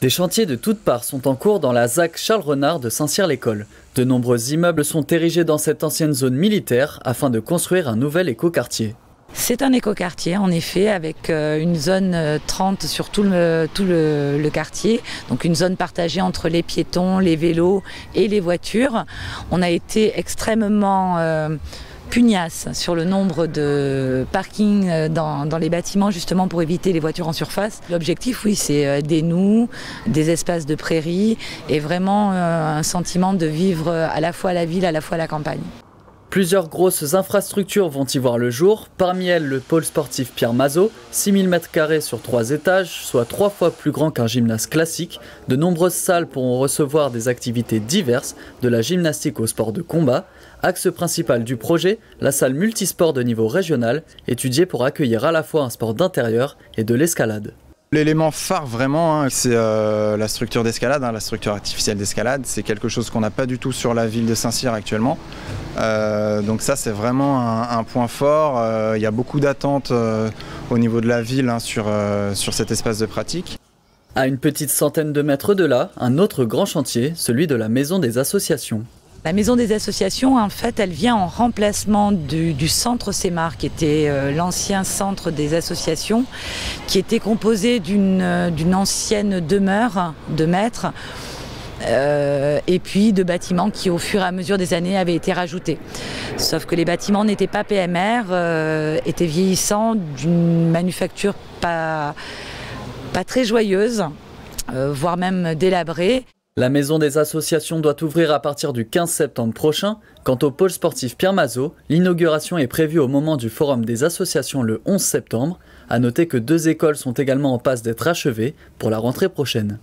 Des chantiers de toutes parts sont en cours dans la ZAC Charles Renard de Saint-Cyr-l'École. De nombreux immeubles sont érigés dans cette ancienne zone militaire afin de construire un nouvel écoquartier. C'est un écoquartier en effet avec euh, une zone 30 euh, sur tout le, quartier, donc une zone partagée entre les piétons, les vélos et les voitures. On a été extrêmement euh, pugnace sur le nombre de parkings euh, dans, les bâtiments justement pour éviter les voitures en surface. L'objectif, oui, c'est euh, des nous, des espaces de prairie et vraiment euh, un sentiment de vivre à la fois la ville, à la fois la campagne. Plusieurs grosses infrastructures vont y voir le jour, parmi elles le pôle sportif Pierre Mazot, 6000 m2 sur 3 étages, soit 3 fois plus grand qu'un gymnase classique. De nombreuses salles pourront recevoir des activités diverses, de la gymnastique au sport de combat. Axe principal du projet, la salle multisport de niveau régional, étudiée pour accueillir à la fois un sport d'intérieur et de l'escalade. L'élément phare vraiment, hein, c'est euh, la structure d'escalade, hein, la structure artificielle d'escalade. C'est quelque chose qu'on n'a pas du tout sur la ville de Saint-Cyr actuellement. Euh, donc ça, c'est vraiment un, point fort. Euh, il y a beaucoup d'attentes au niveau de la ville hein, sur, sur cet espace de pratique. À une petite centaine de mètres de là, un autre grand chantier, celui de la maison des associations. La maison des associations, en fait, elle vient en remplacement du, centre CEMAR, qui était euh, l'ancien centre des associations, qui était composé d'une euh, ancienne demeure de maîtres. Euh, et puis de bâtiments qui au fur et à mesure des années avaient été rajoutés. Sauf que les bâtiments n'étaient pas PMR, étaient vieillissants, d'une manufacture pas, très joyeuse, voire même délabrée. La maison des associations doit ouvrir à partir du 15 septembre prochain. Quant au pôle sportif Pierre Mazot, l'inauguration est prévue au moment du forum des associations le 11 septembre. À noter que deux écoles sont également en passe d'être achevées pour la rentrée prochaine.